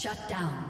Shut down.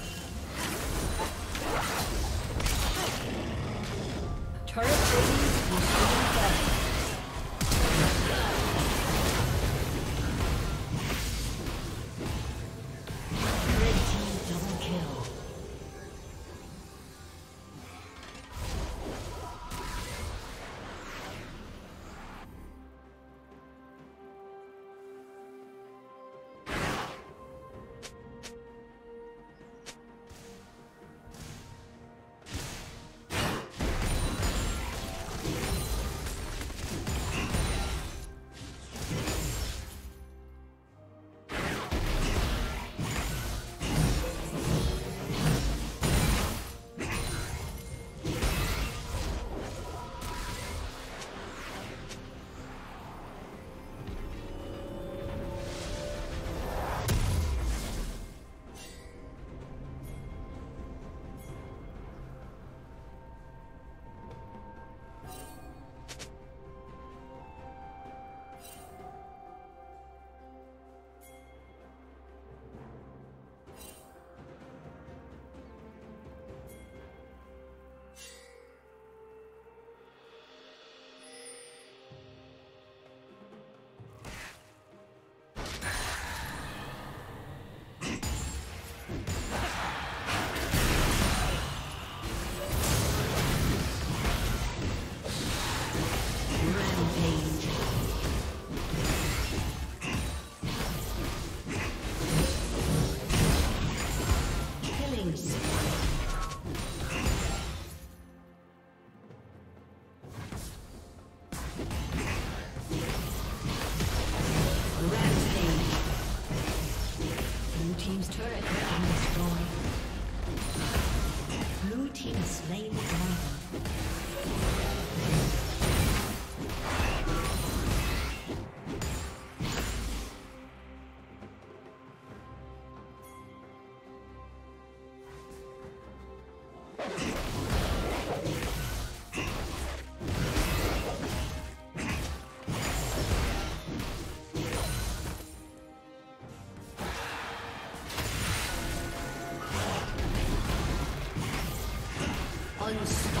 Use.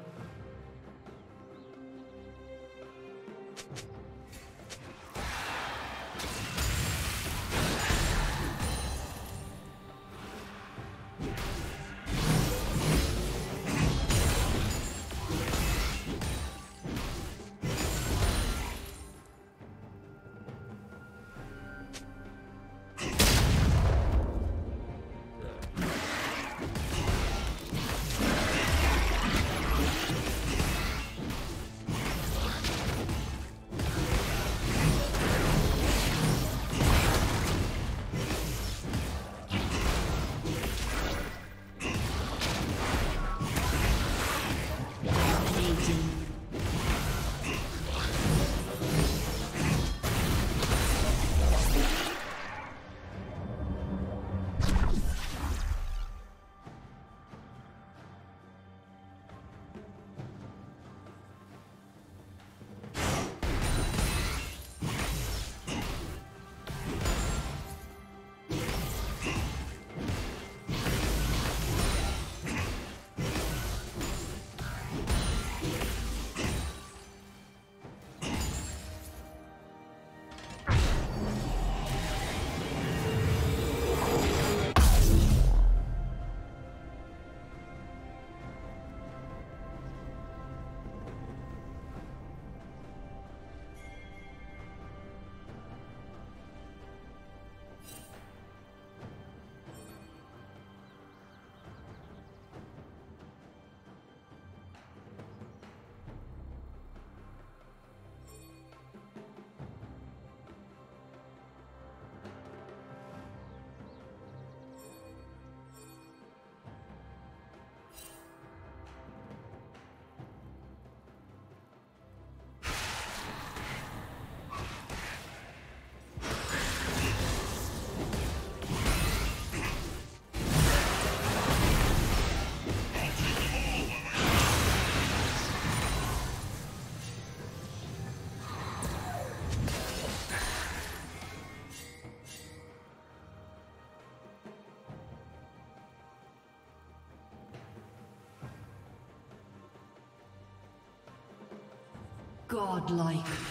Godlike.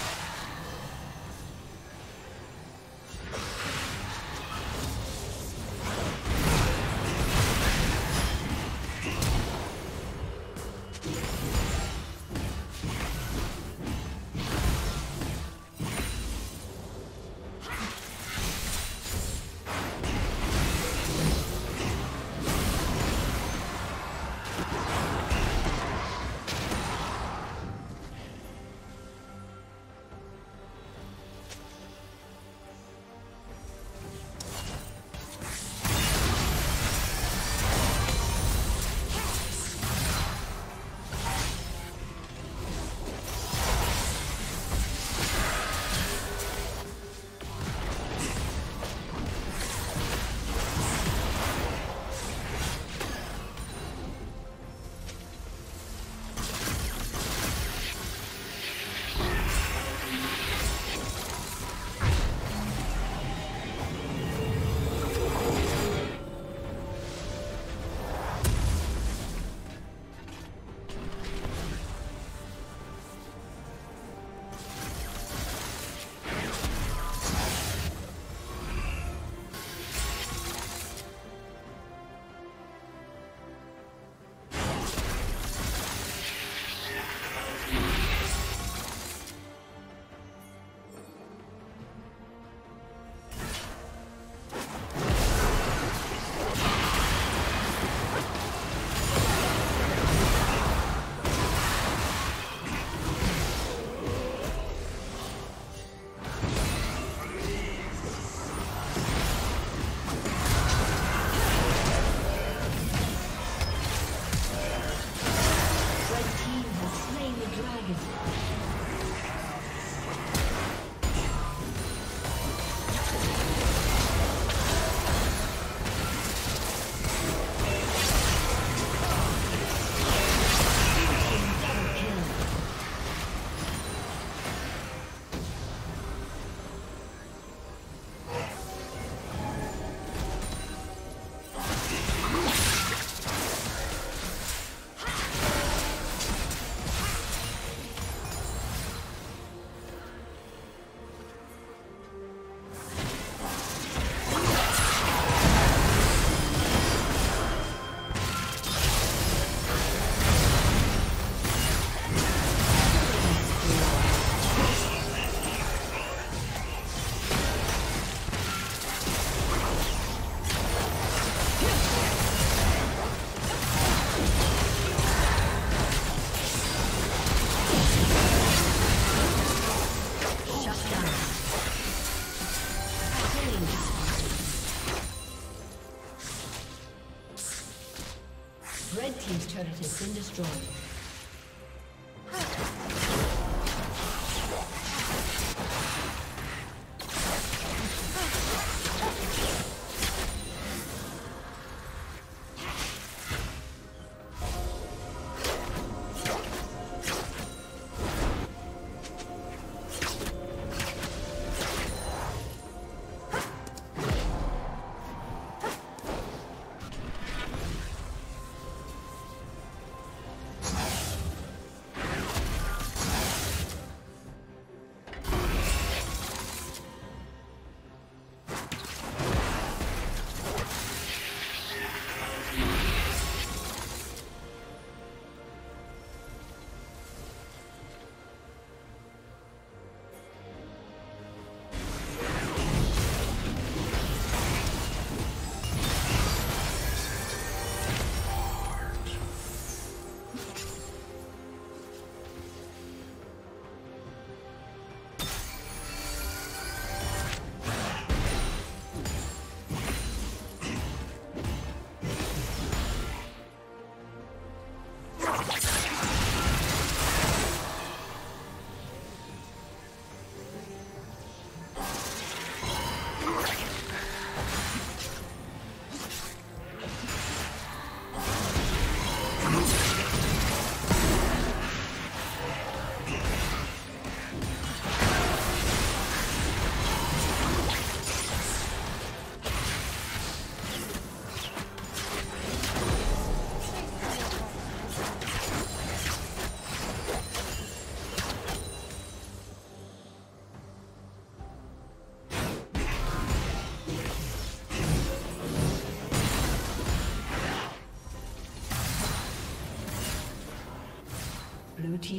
Destroyed.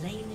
Slain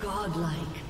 Godlike.